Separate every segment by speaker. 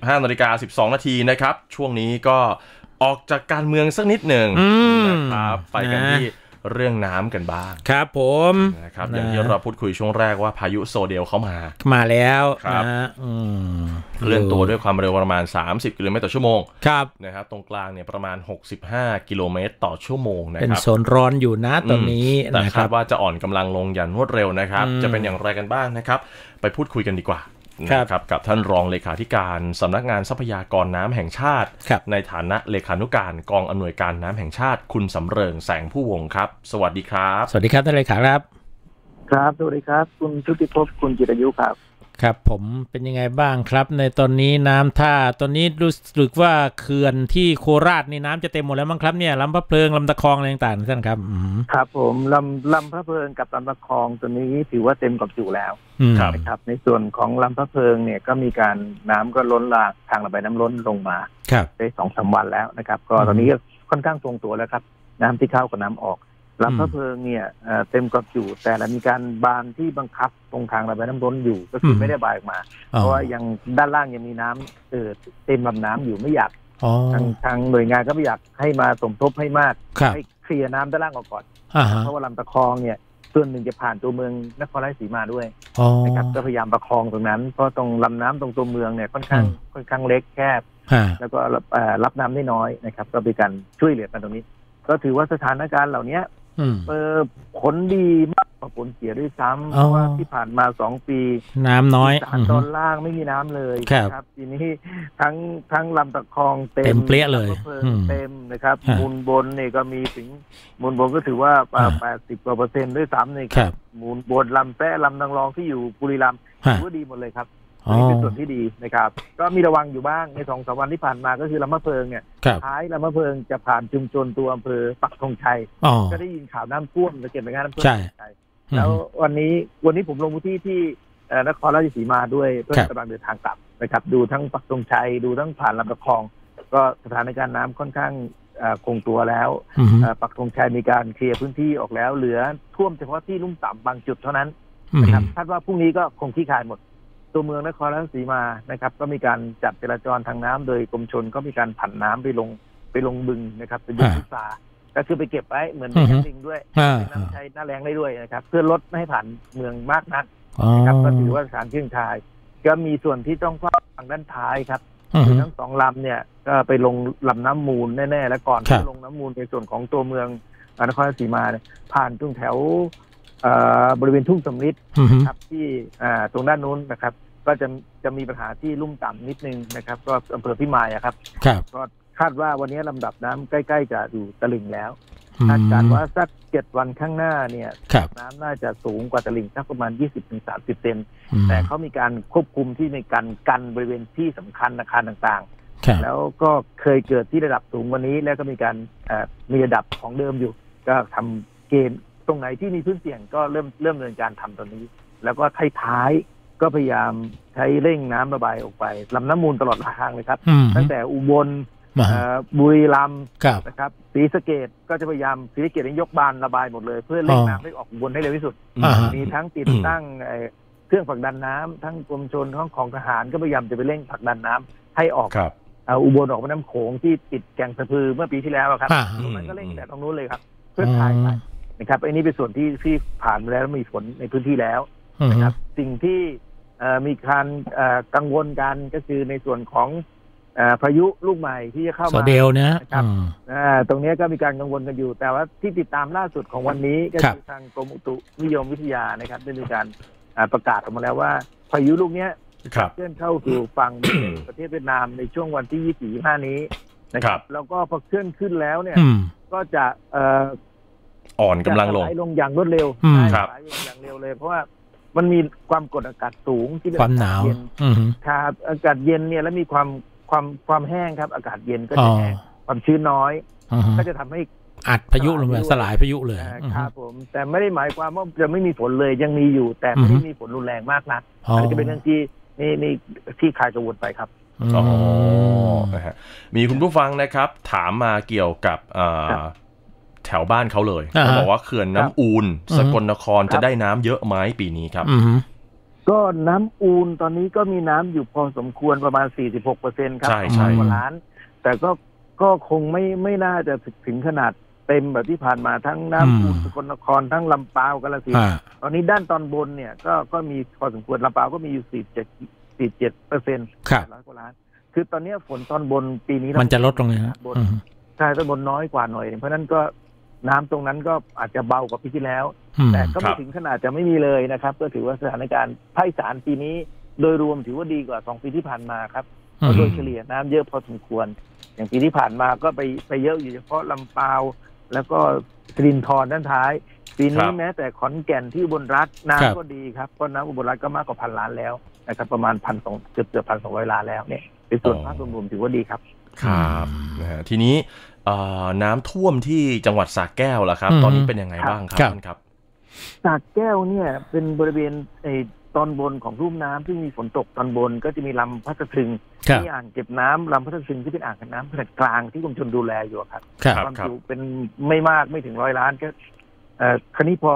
Speaker 1: 15นาฬิกา12 นาทีนะครับ ช่วงนี้ก็ออกจากการเมืองสักนิดหนึ่ง
Speaker 2: อืม
Speaker 1: นะครับไปกัน
Speaker 2: นะ
Speaker 1: ที่เรื่องน้ำกันบ้าง
Speaker 2: ครับผม
Speaker 1: นะครับอย่างที่เราพูดคุยช่วงแรกว่าพายุโซเดลเข้ามา
Speaker 2: มาแล้ว
Speaker 1: ครับ
Speaker 2: นะฮะอืม
Speaker 1: เคลื่อนตัวด้วยความเร็วประมาณ 30 กิโลเมตรต่อชั่วโมง
Speaker 2: ครับ
Speaker 1: นะครับตรงกลางเนี่ยประมาณ 65 กิโลเมตรต่อชั่วโมงนะ
Speaker 2: เป็น
Speaker 1: ครับ
Speaker 2: โซนร้อนอยู่นะตอนนี้
Speaker 1: แต่
Speaker 2: นะค
Speaker 1: คา
Speaker 2: รั
Speaker 1: ด
Speaker 2: บ
Speaker 1: ว่าจะอ่อนกำลังลงอย่างรวดเร็วนะครับ
Speaker 2: อืม
Speaker 1: จะเป็นอย่างไรกันบ้างนะครับ ไปพูดคุยกันดีกว่า
Speaker 2: ครับ
Speaker 1: นะครับกับท่านรองเลขาธิการสำนักงานทรัพยากรน้ำแห่งชาติ
Speaker 2: ครับ
Speaker 1: ในฐานะเลขานุการกองอำนวยการน้ำแห่งชาติ คุณสำเริงแสงผู้วงครับ สวัสดีครับ
Speaker 2: สวัสดีครับท่านเลขาครับ
Speaker 3: ครับสวัสดีครับ คุณชุติภพคุณจิรายุครับ
Speaker 2: ครับผมเป็นยังไงบ้างครับ ในตอนนี้น้ำท่าตอนนี้รู้สึกว่าเขื่อนที่โคราชนี่น้ำจะเต็มหมดแล้วมั้งครับเนี่ยลำพะเพลิงลำตะคองอะไรต่างๆท่านครับอืม
Speaker 3: ครับ ผมลำลำพระเพลิงกับลำตะคองตัวนี้ถือว่าเต็มกับจุแล้ว
Speaker 2: อืม
Speaker 1: ครับ
Speaker 3: นะครับ ในส่วนของลำพระเพลิงเนี่ยก็มีการน้ำก็ล้นหลากทางระบายน้ำล้นลงมา
Speaker 2: ครับ
Speaker 3: ได้สองสามวันแล้วนะครับ ก็
Speaker 2: อืม
Speaker 3: ตอนนี้ก็ค่อนข้างทรงตัวแล้วครับ น้ำที่เข้ากับน้ำออก ลำพ
Speaker 2: อื
Speaker 3: ระ
Speaker 2: ม
Speaker 3: เพลิงเนี่ยเอ่อเต็มกับจุแต่ละมีการบานที่บังคับตรงทางระบายน้ำล้นอยู่ก็คืออ
Speaker 2: ม
Speaker 3: ไม่ได้บายออกมา
Speaker 2: อ๋อ
Speaker 3: เพราะว่ายังด้านล่างยังมีน้ำเออเต็มลำน้ำอยู่ไม่อยาก
Speaker 2: อ๋อ
Speaker 3: ทางทางหน่วยงานก็ไม่อยากให้มาสมทบให้มาก
Speaker 2: ครับ
Speaker 3: ให้เคลียร์น้ำด้านล่างออกก่อน
Speaker 2: อ่าฮะ
Speaker 3: เพราะว่าลำตะคองเนี่ยส่วนหนึ่งจะผ่านตัวเมืองนครราชสีมาด้วย
Speaker 2: อ๋อ
Speaker 3: นะครับก็พยายามประคองตรงนั้น เพราะตรงลำน้ำตรงตัวเมืองเนี่ยค่อนข้าง
Speaker 2: อืม
Speaker 3: ค่อนข้างเล็กแคบ
Speaker 2: ฮะ
Speaker 3: แล้วก็รับเอ่อรับน้ำได้น้อยนะครับ ก็เป็นการช่วยเหลือกันตรงนี้ ก็ถือว่าสถานการณ์เหล่านี้
Speaker 2: อืม
Speaker 3: เออผลดีมากกว่าผลเสียด้วยซ้ำเพ
Speaker 2: อ๋อ
Speaker 3: ราะว่าที่ผ่านมาสองปี
Speaker 2: น้ำน้อย
Speaker 3: อีสาน
Speaker 2: อืม
Speaker 3: ตอนล่างไม่มีน้ำเลย
Speaker 2: ครับ
Speaker 3: ทีนี้ทั้งทั้งลำตะคองเต็ม
Speaker 2: เต็มเปรี้ยเลย
Speaker 3: ลำพะเพลิง
Speaker 2: อืม
Speaker 3: เต็มนะครับ
Speaker 2: ฮะ
Speaker 3: มูลบนเนี่ยก็มีถึงมูลบนก็ถือว่า
Speaker 2: อ่า
Speaker 3: แปดสิบกว่าเปอร์เซ็นต์ด้วยซ้ำเนี่ย
Speaker 2: ครับ
Speaker 3: มูลบนลำแป้ลำนางรองที่อยู่บุรีรัมย์
Speaker 2: ฮะ
Speaker 3: ถือว่าดีหมดเลยครับ
Speaker 2: อ๋อ
Speaker 3: นี่เป็นส่วนที่ดีนะครับ ก็มีระวังอยู่บ้างในสองสามวันที่ผ่านมาก็คือลำมะเพลิงเนี่ย
Speaker 2: ครับ
Speaker 3: ท้ายลำมะเพลิงจะผ่านชุมชนตัวอำเภอปักธงชัย
Speaker 2: อ๋อ
Speaker 3: ก็ได้ยินข่าวน้ำท่วมสังเกตไหมครับน้ำท่วม
Speaker 2: ใช่
Speaker 3: ปักธงชัยแล้ววันนี้วันนี้ผมลงพื้นที่ที่เอ่อนครราชสีมาด้วยเพื่อ
Speaker 2: ครับ
Speaker 3: กำลังเดินทางกลับนะครับ ดูทั้งปักตงชัยดูทั้งผ่านลำตะคอง ก็สถานการณ์น้ำค่อนข้างเอ่อคงตัวแล้ว
Speaker 2: อืม
Speaker 3: เอ่อปักตงชัยมีการเคลียร์พื้นที่ออกแล้ว เหลือท่วมเฉพาะที่ลุ่มต่ำบางจุดเท่านั้น
Speaker 2: อืม
Speaker 3: นะครับคาดว่าพรุ่งนี้ก็คงที่คลายหมด ตัวเมืองนครราชสีมานะครับ ก็มีการจัดจราจรทางน้ำโดยกรมชนก็มีการผันน้ำไปลงไปลงบึงนะครับเป็นบึง
Speaker 2: อ่า
Speaker 3: พุทราก็คือไปเก็บไว้เหมือน
Speaker 2: อื
Speaker 3: ใน
Speaker 2: อฮึ
Speaker 3: แม่ลิงด้วย
Speaker 2: อ่า
Speaker 3: เป็นน้ำใช้หน้าแรงได้ด้วยนะครับ เพื่อลดไม่ให้ผ่านเมืองมากนัก
Speaker 2: อ๋อ
Speaker 3: นะครับก็ถือว่าสถานเชื่องชาย ก็มีส่วนที่ต้องเฝ้าทางด้านท้ายครับ
Speaker 2: อืม
Speaker 3: คือทั้งสองลำเนี่ยก็ไปลงลำน้ำมูลแน่ๆ แล้วก่อน
Speaker 2: ครับ
Speaker 3: ที่ลงน้ำมูลในส่วนของตัวเมืองนครราชสีมาเนี่ยผ่านตรงแถวเอ่อบริเวณทุ่งสำริด
Speaker 2: อืม
Speaker 3: ครับที่อ่าตรงด้านนู้นนะครับ ก็จะจะมีปัญหาที่ลุ่มต่ำนิดนึงนะครับ ก็อำเภอพิมายอะครับ
Speaker 2: ครับ
Speaker 3: ก็คาดว่าวันนี้ลำดับน้ำใกล้ ๆ จะอยู่ตลิ่งแล้ว
Speaker 2: อืม
Speaker 3: คาดการณ์ว่าสักเจ็ดวันข้างหน้าเนี่ย
Speaker 2: ครับ
Speaker 3: น้ำน่าจะสูงกว่าตลิ่งสักประมาณ 20-30 เซน
Speaker 2: อืม
Speaker 3: แต่เขามีการควบคุมที่ในการกันบริเวณที่สำคัญอาคารต่าง
Speaker 2: ครับ
Speaker 3: ๆแล้วก็เคยเกิดที่ระดับสูงวันนี้ แล้วก็มีการเอ่อมีระดับของเดิมอยู่ ก็ทำเกณฑ์ตรงไหนที่มีพื้นเสี่ยงก็เริ่มเริ่มดำเนินการทำตอนนี้ แล้วก็ท้ายๆ ก็พยายามใช้เร่งน้ำระบายออกไปลำน้ำมูลตลอดทางเลยครับ
Speaker 2: อืม
Speaker 3: ตั้งแต่อุบล
Speaker 2: มา
Speaker 3: เอ่อบุรีรัมย์
Speaker 2: ครับ
Speaker 3: นะครับศรีสะเกดก็จะพยายามศรีสะเกดนี่ยกบานระบายหมดเลย เพื่อเร่ง
Speaker 2: อ๋อ
Speaker 3: น้ำให้ออกอุบลให้เร็วที่สุด
Speaker 2: อ่าฮะ
Speaker 3: มีทั้งติดตั้งเอ่อเครื่องผลักดันน้ำทั้งกรมชนทั้งของทหารก็พยายามจะไปเร่งผลักดันน้ำให้ออก
Speaker 1: ครับ
Speaker 3: เอาอุบลออกมาน้ำโขงที่ติดแก่งสะพือเมื่อปีที่แล้วอะครับ
Speaker 2: อ่า
Speaker 3: ตรงนั้นก็เร่งแต่ตรงนู้นเลยครับ เพื่อทายไปนะครับอันนี้เป็นส่วนที่ที่ผ่านมาแล้วมีผลในพื้นที่แล้ว
Speaker 2: อืม
Speaker 3: นะครับสิ่งที่เอ่อ มีการเอ่อกังวลกันก็คือในส่วนของเอ่อพายุลูกใหม่ที่จะเข้า
Speaker 2: โซ
Speaker 3: มา
Speaker 2: เดลเนี่ย
Speaker 3: ครับ
Speaker 2: อืม
Speaker 3: อ่าตรงนี้ก็มีการกังวลกันอยู่ แต่ว่าที่ติดตามล่าสุดของวันนี้ก็
Speaker 2: ครับ
Speaker 3: คือทางกรมอุตุนิยมวิทยานะครับได้มีการอ่าประกาศออกมาแล้วว่า พายุลูกเนี้ย
Speaker 1: ครับ
Speaker 3: เคลื่อนเข้าสู่ฝั่งประเทศเวียดนามในช่วงวันที่24 25นี้นะค
Speaker 1: ครั
Speaker 3: รับบแล้วก็พอเคลื่อนขึ้นแล้วเนี่ย
Speaker 2: อืม
Speaker 3: ก็จะเอ่อ
Speaker 1: อ่อนกำลังลง
Speaker 3: จะไหลลงอย่างรวดเร็ว
Speaker 2: อืม
Speaker 3: ใช่
Speaker 1: ครับ
Speaker 3: ไหลลงอย่างเร็วเลยเพราะว่า มันมีความกดอากาศสูงที่เป็
Speaker 2: ความหนาว
Speaker 3: เย็น
Speaker 2: อืม
Speaker 3: ครับอากาศเย็นเนี่ยแล้วมีความความความแห้งครับ อากาศเย็นก็
Speaker 2: อ๋
Speaker 3: จะ
Speaker 2: อ
Speaker 3: แห้งความชื้นน้อย
Speaker 2: อืม
Speaker 3: ก็จะทำให้
Speaker 2: อัดพายุลงไปสลายพายุเลย
Speaker 3: อ่า
Speaker 2: อืม
Speaker 3: ครับผม แต่ไม่ได้หมายความว่าจะไม่มีฝนเลยยังมีอยู่ แต่ไม่ได้
Speaker 2: อือฮึ
Speaker 3: มีฝนรุนแรงมากนัก
Speaker 2: อ๋อ
Speaker 3: อันนี้จะเป็นเรื่องที่นี่นี่ที่คลายกังวลไปครับ
Speaker 1: อ๋อนะฮะมีคุณผู้ฟังนะครับ ถามมาเกี่ยวกับเอ่อ
Speaker 3: ครับ
Speaker 1: แถวบ้านเขาเลย
Speaker 2: อ่าฮะ
Speaker 1: เขาบอกว่าเขื่อนน้ำอูน
Speaker 2: อืม
Speaker 1: สกลนคร
Speaker 3: ครั
Speaker 1: จะ
Speaker 3: บ
Speaker 1: ได้น้ำเยอะไหมปีนี้ครับ
Speaker 2: อืม
Speaker 3: ก็น้ำอูนตอนนี้ก็มีน้ำอยู่พอสมควรประมาณ 46เปอร์เซ็นครับ
Speaker 1: ใช่ใช่
Speaker 3: กว่าล้าน แต่ก็ก็คงไม่ไม่น่าจะถึงขนาดเต็มแบบที่ผ่านมาทั้งน้ำอูน
Speaker 2: อืม
Speaker 3: สกลนครทั้งลำปาวกาฬสินธุ์
Speaker 2: อ่า
Speaker 3: ตอนนี้ด้านตอนบนเนี่ย ก็ก็มีพอสมควรลำปาวก็มีอยู่47 47เปอร์เซ็นต์
Speaker 2: ครับ
Speaker 3: ร้อยกว่าล้าน คือตอนเนี้ยฝนตอนบนปีนี้
Speaker 2: มันจะลดลงเลยฮะ
Speaker 3: บน
Speaker 2: อืม
Speaker 3: ใช่ตอนบนน้อยกว่าหน่อย เพราะฉะนั้นก็ น้ำตรงนั้นก็อาจจะเบากว่าปีที่แล้ว
Speaker 2: อืม
Speaker 3: แต่ก็
Speaker 1: ครั
Speaker 3: ไม่
Speaker 1: บ
Speaker 3: ถึงขนาดจะไม่มีเลยนะครับ ก็ถือว่าสถานการณ์ภาคอีสานปีนี้ โดยรวมถือว่าดีกว่าสองปีที่ผ่านมาครับ
Speaker 2: อืม
Speaker 3: โดยเฉลี่ยน้ำเยอะพอสมควร อย่างปีที่ผ่านมาก็ไปไปเยอะอยู่เฉพาะลำปาว แล้วก็สิรินทรด้านท้าย ปี
Speaker 1: ค
Speaker 3: นี้
Speaker 1: รับ
Speaker 3: แม้แต่ขอนแก่นที่อุบนรัฐ
Speaker 2: ครับ
Speaker 3: น้ำก็ดีครับเพราะน้ำอุบลรัฐก็มากกว่าพันล้านแล้วนะครับประมาณพันสองเกือบเกือบพันสองร้อยล้านแล้วเนี่ยเป็นส่วนภาพรวมๆถือว่าดีครับ
Speaker 1: ครับนะฮะทีนี้เอ่อ น้ำท่วมที่จังหวัดสระแก้วล่ะครับ
Speaker 2: อืม
Speaker 1: ตอนนี้เป็นยังไงบ้างครับ
Speaker 2: ครับ
Speaker 1: ท่านครับ
Speaker 3: สากแก้วเนี่ยเป็นบริเวณไอ้ตอนบนของรุ่มน้ำที่มีฝนตกตอนบนก็จะมีลำพัสดึง
Speaker 2: ครับ
Speaker 3: มีอ่างเก็บน้ำลำพัสดึงที่เป็นอ่างเก็บน้ำขนาดกลางที่กรมชลดูแลอยู่อะครับ
Speaker 2: ครับ
Speaker 1: ครับ
Speaker 3: ความจุเป็นไม่มากไม่ถึงร้อยล้านก็เอ่อคราวนี้พอ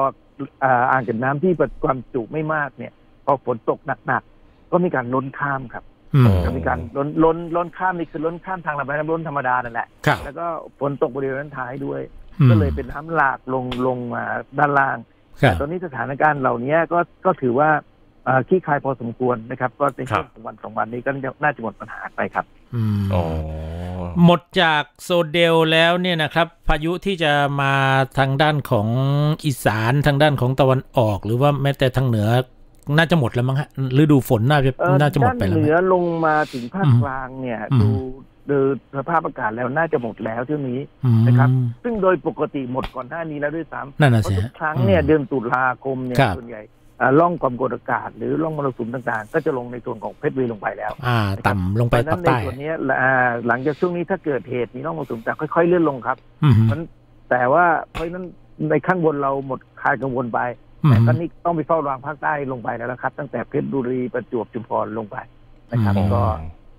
Speaker 3: เอ่ออ่างเก็บน้ำที่ความจุไม่มากเนี่ย พอฝนตกหนักๆก็มีการล้นข้ามครับ
Speaker 2: อืม
Speaker 3: ก็มีการล้นล้นล้นข้ามนี่คือล้นข้ามทางลำน้ำล้นธรรมดานั่นแหละ
Speaker 2: ครับ
Speaker 3: แล้วก็ฝนตกบริเวณนั้นท้ายด้วย
Speaker 2: อืม
Speaker 3: ก็เลยเป็นน้ำหลากลงลงมาด้านล่าง
Speaker 2: ครับ
Speaker 3: แต่ตอนนี้สถานการณ์เหล่านี้ก็ก็ถือว่าเอ่อขี้คายพอสมควรนะครับ ก็ในช่วง
Speaker 1: ครับ
Speaker 3: ของวันสองวันนี้ก็น่าจะหมดปัญหาไปครับ
Speaker 2: อืม
Speaker 1: อ๋อ
Speaker 2: หมดจากโซเดลแล้วเนี่ยนะครับ พายุที่จะมาทางด้านของอีสานทางด้านของตะวันออก หรือว่าแม้แต่ทางเหนือ น่าจะหมดแล้วมั้งฮะฤดูฝนน่าจะ
Speaker 3: เอ่อ
Speaker 2: น่าจะหมด
Speaker 3: ด้าน
Speaker 2: ไปแล้ว
Speaker 3: เห
Speaker 2: ไหม
Speaker 3: นือลงมาถึงภาค
Speaker 2: อืม
Speaker 3: กลางเนี่ย
Speaker 2: อืม
Speaker 3: ดูดูสภาพอากาศแล้วน่าจะหมดแล้วเที่ยวนี้
Speaker 2: อืม
Speaker 3: นะครับ ซึ่งโดยปกติหมดก่อนหน้านี้แล้วด้วยซ้ำ
Speaker 2: นั่นน่ะ
Speaker 3: เพราะ
Speaker 2: สิ
Speaker 3: ทุ
Speaker 2: ฮะ
Speaker 3: กครั้งเนี่ย
Speaker 2: อืม
Speaker 3: เดือนตุลาคมเนี่ย
Speaker 2: ครับ
Speaker 3: ส่วนใหญ่อ่าร่องความกดอากาศ หรือร่องมรสุมต่างๆ ก็จะลงในส่วนของเพชรบุรีลงไปแล้ว
Speaker 2: อ่า ต่ำลงไป
Speaker 3: เพราะฉะ
Speaker 2: ภา
Speaker 3: นั้
Speaker 2: คน
Speaker 3: ใน
Speaker 2: ใต้
Speaker 3: ส่วนเนี้ยอ่าหลังจากช่วงนี้ถ้าเกิดเหตุมีร่องมรสุมแต่ค่อยๆเลื่อนลงครับ
Speaker 2: อืม
Speaker 3: มันแต่ว่าเพราะฉะนั้นในข้างบนเราหมดคลายกังวลไป
Speaker 2: อืม
Speaker 3: แต่ตอนนี้ต้องไปเฝ้าระวังภาคใต้ลงไปแล้วนะครับ ตั้งแต่เพชรบุรีประจวบชุมพรลงไปนะครับ
Speaker 2: อืม
Speaker 3: ก็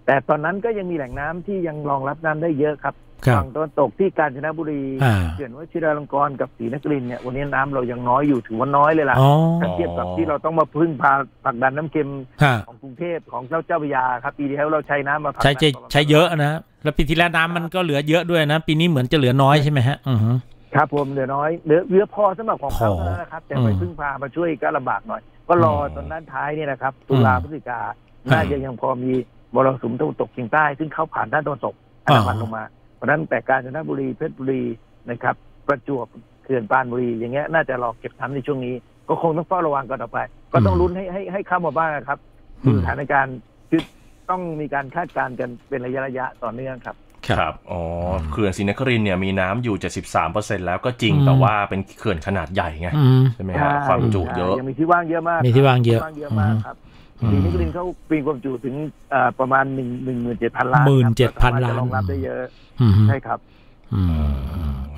Speaker 3: แต่ตอนนั้นก็ยังมีแหล่งน้ำที่ยังรองรับน้ำได้เยอะครับ
Speaker 2: ครับ
Speaker 3: ฝั่งตะวันตกที่กาญจนบุรี
Speaker 2: อ่า
Speaker 3: เขื่อนวชิราลงกรณ์กับศรีนครินทร์เนี่ยวันนี้น้ำเรายังน้อยอยู่ถือว่าน้อยเลยล่ะ
Speaker 2: อ๋อ
Speaker 3: ถ้าเทียบกับที่เราต้องมาพึ่งพาผลักดันน้ำเค็ม
Speaker 2: ฮะ
Speaker 3: ของกรุงเทพของเจ้าเจ้าพระยาครับ ปีที่แล้วเราใช้น้ำมาผลักดัน
Speaker 2: ใช้ใช้ใช้เยอะนะแล้วปีที่แล้วน้ำมันก็เหลือเยอะด้วยนะ ปีนี้เหมือนจะเหลือน้อยใช่ไหมฮะอือฮึ
Speaker 3: ครับผมเหลือน้อยเหลือเหลือพอสำหรับของเขา
Speaker 2: พอ
Speaker 3: เท่านั้นนะครับ แต่
Speaker 2: อืม
Speaker 3: ไปพึ่งพามาช่วยก็ลำบากหน่อย ก็รออ
Speaker 1: ม
Speaker 3: ตอนด้านท้ายเนี่ยนะครับ ตุลา
Speaker 2: อืม
Speaker 3: พฤศจิกาน่าจะยังพอมีมรสุมตะวันตกเฉียงใต้ซึ่งเข้าผ่านด้านตะวันตกอันดามัน
Speaker 2: อ่า
Speaker 3: ลงมา เพราะฉะนั้นแต่กาญจนบุรีเพชรบุรีนะครับ ประจวบเขื่อนปรานบุรีอย่างเงี้ยน่าจะรอเก็บน้ำในช่วงนี้ ก็คงต้องเฝ้าระวังกันต่อไป ก็ต้องลุ้นให้ให้ให้เข้ามาบ้างนะครับ
Speaker 2: อืม
Speaker 3: สถานการณ์คือต้องมีการคาดการณ์กันเป็นระยะระยะต่อเนื่องครับ
Speaker 1: ครับอ๋อเขื่อนศรีนครินทร์เนี่ยมีน้ำอยู่ 73%แล้วก็จริง
Speaker 2: อืม
Speaker 1: แต่ว่าเป็นเขื่อนขนาดใหญ่ไง
Speaker 2: อืม
Speaker 1: ใช่ไหมฮะความจุเยอะ
Speaker 3: ยังมีที่ว่างเยอะมาก
Speaker 2: มีที่ว่างเยอะ
Speaker 3: ที่ว่างเยอะมากครับ
Speaker 2: อืม
Speaker 3: ปีนี้กรินเขาปีความจุถึงเอ่อประมาณหนึ่งหนึ่งหมื่นเจ็ดพันล้าน
Speaker 2: หมื่นเจ็ดพัน
Speaker 3: ครับ
Speaker 2: ล้าน
Speaker 3: จะรองรับได้เยอะ
Speaker 2: อืม
Speaker 3: ใช่ครับ
Speaker 2: อืม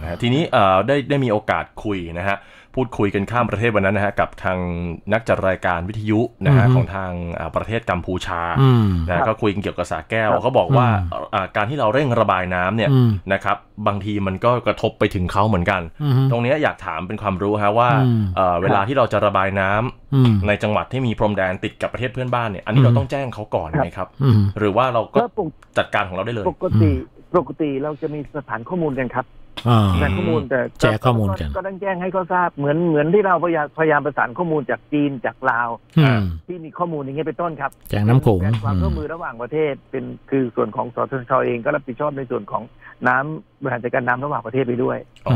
Speaker 1: นะฮะทีนี้เอ่อได้ได้มีโอกาสคุยนะฮะ พูดคุยกันข้ามประเทศวันนั้นนะฮะกับทางนักจัดรายการวิทยุนะฮะ
Speaker 2: อือฮึ
Speaker 1: ของทางอ่าประเทศกัมพูชา
Speaker 2: อืม
Speaker 1: นะ
Speaker 3: ครั
Speaker 1: ฮะ
Speaker 3: บ
Speaker 1: ก็คุยกันเกี่ยวกับสาแก้ว
Speaker 3: ครับ
Speaker 1: เขาบอกว่า
Speaker 2: อืม
Speaker 1: อ่าการที่เราเร่งระบายน้ำเนี่ย
Speaker 2: อืม
Speaker 1: นะครับบางทีมันก็กระทบไปถึงเขาเหมือนกัน
Speaker 2: อืม
Speaker 1: ตรงเนี้ยอยากถามเป็นความรู้ฮะว่า
Speaker 2: อืม
Speaker 1: เอ่อเวลาที่เราจะระบายน้ำ
Speaker 2: อืม
Speaker 1: ในจังหวัดที่มีพรมแดนติดกับประเทศเพื่อนบ้านเนี่ยอันนี้เรา
Speaker 2: อืม
Speaker 1: ต้องแจ้งเขาก่อนไหมครับ
Speaker 2: อืม
Speaker 1: หรือว่าเราก็
Speaker 3: ก็ปก
Speaker 1: จัดการของเราได้เลย
Speaker 3: ปกติปกติเราจะมีสถานข้อมูลกันครับ
Speaker 2: อ่า
Speaker 3: สถานข้อมูลแต่
Speaker 2: แชร์ข้อมูลกัน
Speaker 3: ก็ต้องแจ้งให้เขาทราบเหมือนเหมือนที่เราพยายามพยายามประสานข้อมูลจากจีนจากลาว
Speaker 2: อืม
Speaker 3: ที่มีข้อมูลอย่างเงี้ยเป็นต้นครับ
Speaker 2: แจงน้ำโขง
Speaker 3: เป็นความร่วม
Speaker 2: อืม
Speaker 3: มือระหว่างประเทศเป็นคือส่วนของสทชเองก็รับผิดชอบในส่วนของน้ำบริหารจัดการน้ำระหว่างประเทศไปด้วย
Speaker 1: อ๋อ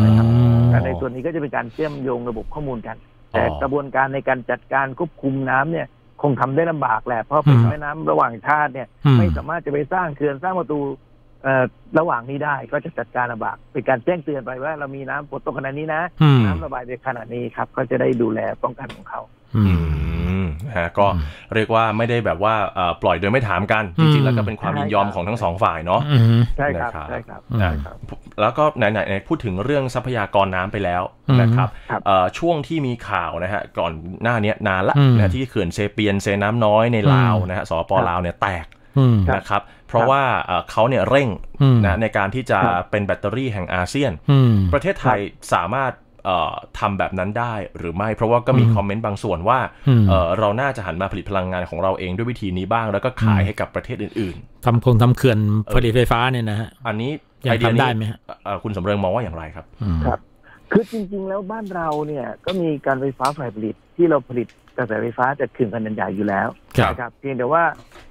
Speaker 3: แต่ในส่วนนี้ก็จะเป็นการเชื่อมโยงระบบข้อมูลกัน แต่
Speaker 1: อ๋อ
Speaker 3: กระบวนการในการจัดการควบคุมน้ำเนี่ยคงทำได้ลำบากแหละเพราะเป็น
Speaker 2: อืม
Speaker 3: แม่น้ำระหว่างชาติเนี่ย
Speaker 2: อืม
Speaker 3: ไม่สามารถจะไปสร้างเขื่อนสร้างประตูเอ่อ ระหว่างนี้ได้ก็จะจัดการลำบากเป็นการแจ้งเตือนไปว่าเรามีน้ำฝนตกขนาดนี้นะ
Speaker 2: อืม
Speaker 3: น้ำระบายในขนาดนี้ครับ ก็จะได้ดูแลป้องกันของเขา
Speaker 2: อื
Speaker 1: อื
Speaker 2: ม
Speaker 1: มนะฮะก็เรียกว่าไม่ได้แบบว่าเอ่อปล่อยโดยไม่ถามกัน จริงๆแล้วก็เป็นความยินยอมของทั้งสองฝ่ายเนาะ
Speaker 2: อืม
Speaker 3: ใช่ครับ
Speaker 1: นะครับ
Speaker 3: ใช่ครับ
Speaker 2: อืม
Speaker 3: ใช่ครับ
Speaker 1: แล้วก็ไหนๆไหนพูดถึงเรื่องทรัพยากรน้ำไปแล้ว
Speaker 2: อืม
Speaker 1: นะครับ
Speaker 3: ครับ
Speaker 1: เอ่อช่วงที่มีข่าวนะฮะก่อนหน้าเนี้ยนานละ
Speaker 2: อืม
Speaker 1: นะที่เขื่อนเซเปียนเซน้ำน้อยในลาวนะฮะสปป.ลาวเนี่ยแตก
Speaker 2: อืม
Speaker 1: นะครับ เพราะว่าเอ่อเขาเนี่ยเร่ง
Speaker 2: อืม
Speaker 1: นะในการที่จะ
Speaker 3: ครับ
Speaker 1: เป็นแบตเตอรี่แห่งอาเซียน
Speaker 2: อืม
Speaker 1: ประเทศไทยสามารถเอ่อทำแบบนั้นได้หรือไม่เพราะว่าก็มี
Speaker 2: อืม
Speaker 1: คอมเมนต์บางส่วนว่า
Speaker 2: อืม
Speaker 1: เอ่อเราน่าจะหันมาผลิตพลังงานของเราเองด้วยวิธีนี้บ้าง แล้วก็ขายให้กับประเทศอื่น
Speaker 2: ทำโครงทำเขื่อนผลิตไฟฟ้าเนี่ยนะฮะ
Speaker 1: ๆอันนี้
Speaker 2: ยัง
Speaker 1: ไอเดีย
Speaker 2: ทำ
Speaker 1: นี้
Speaker 2: ได้ไหมฮะ
Speaker 1: เอ่อคุณสำเริงมองว่าอย่างไรครับ
Speaker 2: อืม
Speaker 3: ครับ คือจริง ๆ แล้วบ้านเราเนี่ยก็มีการไฟฟ้าฝ่ายผลิตที่เราผลิต กระแสไฟฟ้าจากเขื่อนขนาดใหญ่อยู่แล้ว
Speaker 2: ครับ
Speaker 3: นะครับเพียงแต่ว่า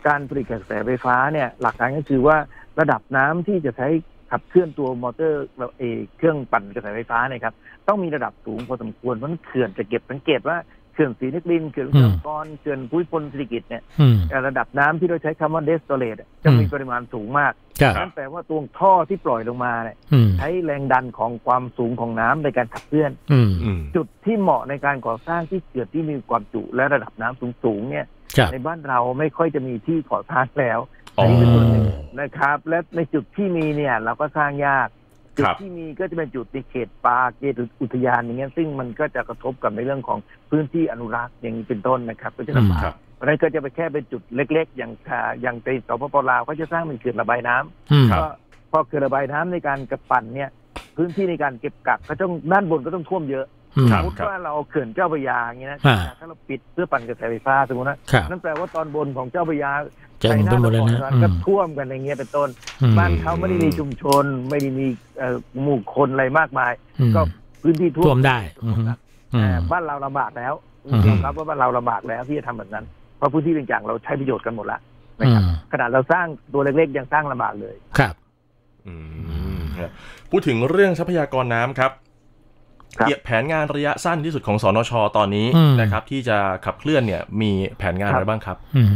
Speaker 3: การผลิตกระแสไฟฟ้าเนี่ยหลักการก็คือว่าระดับน้ำที่จะใช้ขับเคลื่อนตัวมอเตอร์เออเครื่องปั่นกระแสไฟฟ้าเนี่ยครับต้องมีระดับสูงพอสมควรเพราะฉะนั้นเขื่อนจะเก็บสังเกตว่า เขื่อนศรีนครินทร์เขื่อน
Speaker 2: อื
Speaker 3: เขื่อ
Speaker 2: ม
Speaker 3: นกรเขื่อนภูมิพลสิริกิติ์เนี่ย
Speaker 2: อืม
Speaker 3: ระดับน้ำที่เราใช้คำว่าเดสโตเลตจะมีปริมาณสูงมาก
Speaker 2: ครับ
Speaker 3: นั่นแปลว่าตัวท่อที่ปล่อยลงมาเนี่ย
Speaker 2: อืม
Speaker 3: ใช้แรงดันของความสูงของน้ำในการขับเคลื่อน
Speaker 2: อืม
Speaker 1: อืม
Speaker 3: จุดที่เหมาะในการก่อสร้างที่เขื่อนที่มีความจุและระดับน้ำสูงๆเนี่ย
Speaker 2: ครับ
Speaker 3: ในบ้านเราไม่ค่อยจะมีที่ก่อสร้างแล้ว
Speaker 1: อ๋อ
Speaker 3: อันนี้เป็นส่วนหนึ่งนะครับ และในจุดที่มีเนี่ยเราก็สร้างยาก จุด
Speaker 1: ครับ
Speaker 3: ที่มีก็จะเป็นจุดในเขตป่าเขตอุทยานอย่างเงี้ยซึ่งมันก็จะกระทบกับในเรื่องของพื้นที่อนุรักษ์อย่างนี้เป็นต้นนะครับ ก็จะลำบา
Speaker 1: ครั
Speaker 3: ก
Speaker 1: บ
Speaker 3: เพราะฉะนั้นก็จะไปแค่เป็นจุดเล็ก ๆ อย่างอ่าอย่างในสปปลาวก็จะสร้างเป็นเขื่อนระบายน้ำ
Speaker 2: อืม
Speaker 1: ครับ
Speaker 3: ก็พอเขื่อนระบายน้ำในการกระปั่นเนี่ย พื้นที่ในการเก็บกักก็ต้องด้านบนก็ต้องท่วมเยอะ
Speaker 2: อืม
Speaker 3: ส
Speaker 1: ครั
Speaker 3: ม
Speaker 1: บ
Speaker 3: มติว่าเราเอาเขื่อนเจ้าพระยาอย่างนี้นะ
Speaker 2: อ่า
Speaker 3: ถ้าเราปิดเพื่อปั่นกระแสไฟฟ้าสมมตินะครับนั่นแปลว่าตอนบนของเจ้าพระยา
Speaker 2: จะเห็นไปหมดเลยนะ
Speaker 3: ชั
Speaker 2: อื
Speaker 3: นาทก็
Speaker 2: ม
Speaker 3: ท่วมกันอย่างเงี้ยเป็นต้น
Speaker 2: อืม
Speaker 3: บ้านเขาไม่ได้มีชุมชน ไม่ได้มีเอ่อหมู่คนอะไรมากมาย
Speaker 2: อืม
Speaker 3: ก็พื้นที่ท่ว
Speaker 2: ท่ว
Speaker 3: ม
Speaker 2: มได้อืมอื
Speaker 3: แต่
Speaker 2: ม
Speaker 3: บ้านเราลำบากแล้ว
Speaker 2: อืม
Speaker 3: ยอมรับว่าบ้านเราลำบากแล้วที่จะทำแบบนั้น เพราะพื้นที่ต่างๆเราใช้ประโยชน์กันหมดแล้วนะ
Speaker 2: อื
Speaker 3: ครับ
Speaker 2: ม
Speaker 3: ขนาดเราสร้างตัวเล็กๆยังสร้างลำบากเลย
Speaker 2: ครับ
Speaker 1: อืมครับพูดถึงเรื่องทรัพยากรน้ำครับ
Speaker 3: ครับ
Speaker 1: เกี่ยวแผนงานระยะสั้นที่สุดของสนชตอนนี้
Speaker 2: อืม
Speaker 1: นะครับ ที่จะขับเคลื่อนเนี่ย มีแผนงาน
Speaker 3: ครับ
Speaker 1: อะไรบ้างครับ
Speaker 2: อืม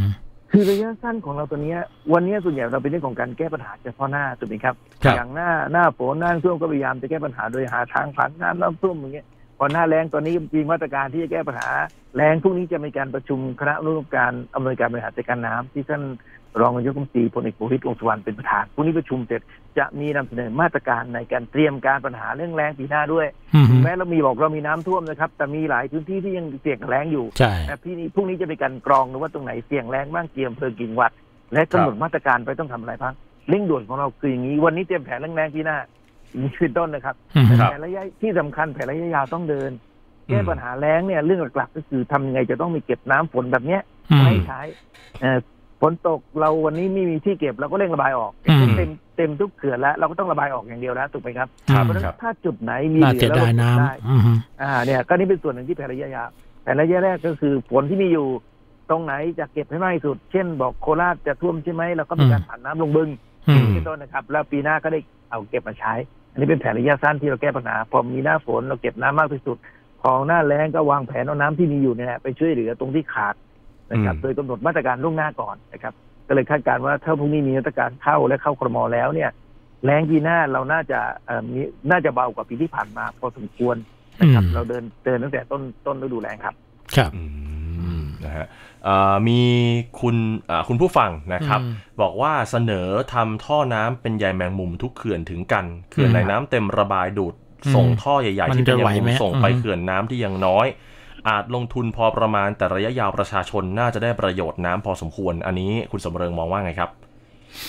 Speaker 3: คือระยะสั้นของเราตัวเนี้ยวันเนี้ยส่วนใหญ่เราเป็นเรื่องของการแก้ปัญหาเฉพาะหน้าถูกไหมครับ
Speaker 2: ครับ
Speaker 3: อย่างหน้าหน้าฝนหน้าท่วมก็พยายามจะแก้ปัญหาโดยหาทางผ่านน้ำน้ำท่วมอย่างเงี้ยพอหน้าแรงตอนนี้มีมาตรการที่จะแก้ปัญหาแรงพรุ่งนี้จะมีการประชุมคณะอนุกรรมการอำนวยการบริหารจัดการน้ำที่ท่าน รองนายกรัฐมนตรีพลเอกประวิตรวงษ์สุวรรณเป็นประธานพรุ่งนี้ประชุมเสร็จจะมีนำเสนอมาตรการในการเตรียมการปัญหาเรื่องแรงปีหน้าด้วย
Speaker 2: อืม
Speaker 3: ถึงแม้เรามีบอกเรามีน้ำท่วมนะครับ แต่มีหลายพื้นที่ที่ยังเสี่ยงแล้งอยู่
Speaker 2: ใช่
Speaker 3: นะพี่นี้พรุ่งนี้จะมีการกรองดูว่าตรงไหนเสี่ยงแรงบ้างเกี่ยมเพลิงกิ่งวัด และกำหนดมาตรการไปต้องทำอะไรบ้างเร่งด่วนของเราคืออย่างนี้ วันนี้เตรียมแผนแรงแรงปีหน้านี่เป็นต้นนะครับ
Speaker 2: อืม
Speaker 3: แต่
Speaker 1: ครับ
Speaker 3: แผนระยะที่สำคัญแผนระยะยาวต้องเดิน
Speaker 1: อืม
Speaker 3: แก้ปัญหาแล้งเนี่ยเรื่องหลักๆก็คือทำยังไงจะต้องมีเก็บน้ำฝนแบบเนี้ย
Speaker 2: อืม
Speaker 3: ไว้ใช้เอ่อ ฝนตกเราวันนี้ไม่มีที่เก็บเราก็เร่งระบายออก
Speaker 2: อืม
Speaker 3: เต็มเต็มทุกเขื่อนแล้ว เราก็ต้องระบายออกอย่างเดียวแล้วถูกไหมครับ
Speaker 2: ครับ
Speaker 3: เพราะฉะนั้
Speaker 1: ครับ
Speaker 3: นถ้าจุดไหนมี
Speaker 2: น่า
Speaker 3: เหลื
Speaker 2: เสีย
Speaker 3: อแล้ว
Speaker 2: ดาย
Speaker 3: เราเก็บ
Speaker 2: น้
Speaker 3: ได้ำ
Speaker 2: อืม
Speaker 3: อ่าเนี่ยก็นี่เป็นส่วนหนึ่งที่แผนระยะยาวแผนระยะแรกก็คือฝนที่มีอยู่ตรงไหนจะเก็บให้มากที่สุด เช่น บอกโคราชจะท่วมใช่ไหมเราก็มีการ
Speaker 2: อืม
Speaker 3: ผ่านน้ำลงบึง
Speaker 2: อืม
Speaker 3: เป็นต้นนะครับ แล้วปีหน้าก็ได้เอาเก็บมาใช้ อันนี้เป็นแผนระยะสั้นที่เราแก้ปัญหาพอมีหน้าฝนเราเก็บน้ำมากที่สุดพอหน้าแล้งก็วางแผนเอาน้ำที่มีอยู่เนี่ยไปช่วยเหลือตรงที่ขาด นะครับ
Speaker 1: อืม
Speaker 3: โดยกำหนดมาตรการล่วงหน้าก่อนนะครับ ก็เลยคาดการณ์ว่าถ้าพรุ่งนี้มีมาตรการเข้าและเข้าครมแล้วเนี่ยแรงปีหน้าเราน่าจะเอ่อมีน่าจะเบากว่าปีที่ผ่านมา พอสมควรนะครับ
Speaker 2: อืม
Speaker 3: เราเดินเดินตั้งแต่ต้นต้นฤดูแล้งครับ
Speaker 2: ครับ
Speaker 1: อืมนะฮะเอ่อมีคุณอ่าคุณผู้ฟังนะครับ
Speaker 2: อืม
Speaker 1: บอกว่าเสนอทำท่อน้ำเป็นใยแมงมุมทุกเขื่อนถึงกันเขื่อน
Speaker 2: อืม
Speaker 1: ในน้ำเต็มระบายดูด
Speaker 2: อืม
Speaker 1: ส่งท่อใหญ่
Speaker 2: มั
Speaker 1: ๆ
Speaker 2: น
Speaker 1: ที่เป็น
Speaker 2: จะ
Speaker 1: ใย
Speaker 2: ไหว
Speaker 1: แมง
Speaker 2: ไหม
Speaker 1: มุมส่งไป
Speaker 2: อืม
Speaker 1: เขื่อนน้ำที่ยังน้อย อาจลงทุนพอประมาณแต่ระยะยาวประชาชนน่าจะได้ประโยชน์น้ำพอสมควร อันนี้คุณสมเริงมองว่าไงครับ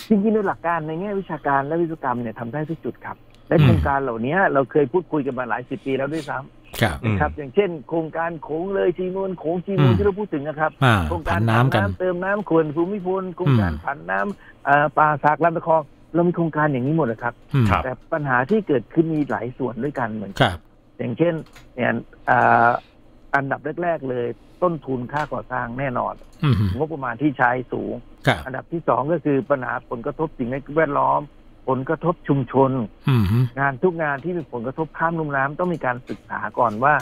Speaker 3: จริงๆโดยหลักการในแง่วิชาการและวิศวกรรมเนี่ยทำได้ทุกจุดครับ และ
Speaker 2: อืม
Speaker 3: โครงการเหล่านี้เราเคยพูดคุยกันมาหลายสิบปีแล้วด้วยซ้
Speaker 2: ครับ
Speaker 1: อืมำ
Speaker 3: นะครับ อย่างเช่น โครงการโขงเลยจีมูลโขงจีมูล
Speaker 2: อืม
Speaker 3: ที่เราพูดถึงนะครับ
Speaker 2: อ่า
Speaker 3: โครง
Speaker 2: ผ่า
Speaker 3: การ
Speaker 2: นน้ำกัน
Speaker 3: เติมน้ำขวนภูมิพลโครงการ
Speaker 2: อืม
Speaker 3: ผันน้ำเอ่อป่าสากลำตะคองเรามีโครงการอย่างนี้หมดเลยครับ
Speaker 2: อืม
Speaker 1: ครับ
Speaker 3: แต่ปัญหาที่เกิดขึ้นมีหลายส่วนด้วยกันเหมือน
Speaker 2: ค
Speaker 3: กัน
Speaker 2: รับ
Speaker 3: อย่างเช่นเนี่ย อ่าอันดับแรก ๆ เลย ต้นทุนค่าก่อสร้างแน่นอน
Speaker 2: อืม
Speaker 3: งบประมาณที่ใช้สูง
Speaker 2: ครับ
Speaker 3: อันดับที่สองก็คือปัญหาผลกระทบสิ่งแวดล้อม ผลกระทบชุมชน
Speaker 2: อืม
Speaker 3: งานทุกงานที่มีผลกระทบข้ามลุ่มน้ำต้องมีการศึกษาก่อนว่า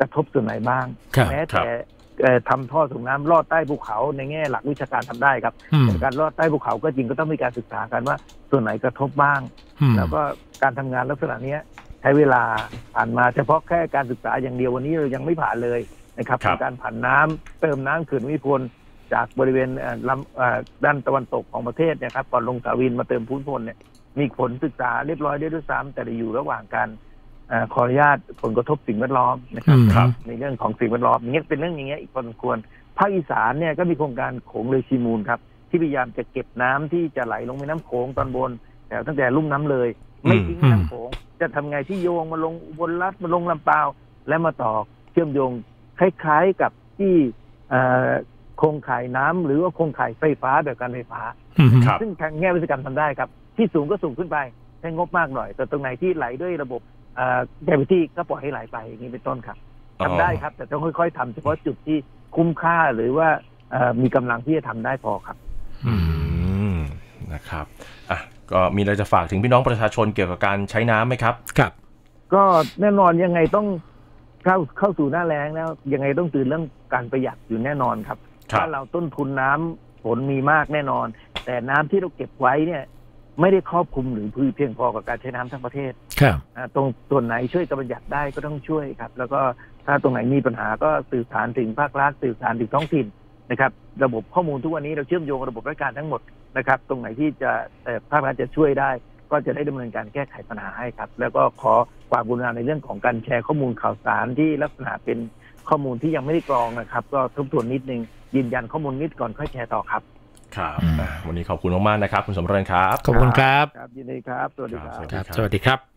Speaker 3: กระทบส่วนไหนบ้าง
Speaker 2: ครับ
Speaker 3: แม้แต่เอ่อทำท่อส่งน้ำลอดใต้ภูเขาในแง่หลักวิชาการทำได้ครับ
Speaker 2: อืม
Speaker 3: แต่การลอดใต้ภูเขาก็จริงก็ต้องมีการศึกษากันว่าส่วนไหนกระทบบ้าง
Speaker 2: อืม
Speaker 3: แล้วก็การทำงานลักษณะเนี้ย ใช้เวลาผ่านมาเฉพาะแค่การศึกษาอย่างเดียววันนี้เรายังไม่ผ่านเลยนะครับ
Speaker 1: ครับ
Speaker 3: การผ่านน้ำเติมน้ำเขื่อนวิพลจากบริเวณเอ่อลำเอ่อด้านตะวันตกของประเทศเนะครับก่อนลงสาวินมาเติมพูนพลเนี่ยมีผลศึกษาเรียบร้อยได้ด้วยซ้ำแต่อยู่ระหว่างการเอ่อขออนุญาตผลกระทบสิ่งแวดล้อมนะครับ
Speaker 2: อืม
Speaker 1: ครับ
Speaker 3: ในเรื่องของสิ่งแวดล้อมอย่างเงี้ยเป็นเรื่องอย่างเงี้ยอีกพอสมควรภาคอีสานเนี่ยก็มีโครงการโขงเลยชีมูลครับ ที่พยายามจะเก็บน้ำที่จะไหลลงแม่น้ำโขงตอนบนแถวตั้งแต่ลุ่มน้ำเลย ไม่ทิ้งแม่น้ำโขง จะทำไงที่โยงมาลงอุบนรัฐมาลงลำปาว และมาต่อเชื่อมโยงคล้ายๆกับที่เอ่อโครงข่ายน้ำหรือว่าโครงข่ายไฟฟ้าแบบการไฟฟ้า
Speaker 2: อืม
Speaker 1: ครับ
Speaker 3: ซึ่งทางแง่วิศวกรรมทำได้ครับ ที่สูงก็สูงขึ้นไปใช้งบมากหน่อย แต่ตรงไหนที่ไหลด้วยระบบเอ่อแกวิตี้ก็ปล่อยให้ไหลไปอย่างนี้เป็นต้นครับทำได้ครับ แต่ต้องค่อยๆทำเฉพาะจุดที่คุ้มค่าหรือว่าเอ่อมีกำลังที่จะทำได้พอครับ
Speaker 1: อืมนะครับอะ ก็มีอะไรจะฝากถึงพี่น้องประชาชนเกี่ยวกับการใช้น้ำไหมครับ
Speaker 2: ครับ
Speaker 3: ก็แน่นอนยังไงต้องเข้าเข้าสู่หน้าแล้งแล้ว ยังไงต้องตื่นเรื่องการประหยัดอยู่แน่นอนครับ
Speaker 1: ครับ
Speaker 3: ถ้าเราต้นทุนน้ำฝนมีมากแน่นอน แต่น้ำที่เราเก็บไว้เนี่ย ไม่ได้ครอบคลุมหรือเพียงพอกับการใช้น้ำทั้งประเทศ
Speaker 2: ครับ
Speaker 3: อ่าตรงส่วนไหนช่วยกันประหยัดได้ก็ต้องช่วยครับ แล้วก็ถ้าตรงไหนมีปัญหาก็สื่อสารถึงภาครัฐสื่อสารถึงท้องถิ่นนะครับ ระบบข้อมูลทุกวันนี้เราเชื่อมโยงระบบราชการทั้งหมด นะครับ ตรงไหนที่จะเอ่อภาครัฐจะช่วยได้ ก็จะได้ดำเนินการแก้ไขปัญหาให้ครับ แล้วก็ขอความกรุณาในเรื่องของการแชร์ข้อมูลข่าวสารที่ลักษณะเป็นข้อมูลที่ยังไม่ได้กรองนะครับ ก็ทบทวนนิดนึงยืนยันข้อมูลนิดก่อนค่อยแชร์ต่อครับ
Speaker 1: ครับ
Speaker 2: อืม
Speaker 1: อะวันนี้ขอบคุณมากๆนะครับ คุณสมเริญครับ
Speaker 2: ขอบคุณครับ
Speaker 3: ครับยินดีครับ สวัสดีครับ
Speaker 1: ครับ
Speaker 2: ครับสวัสดีครับ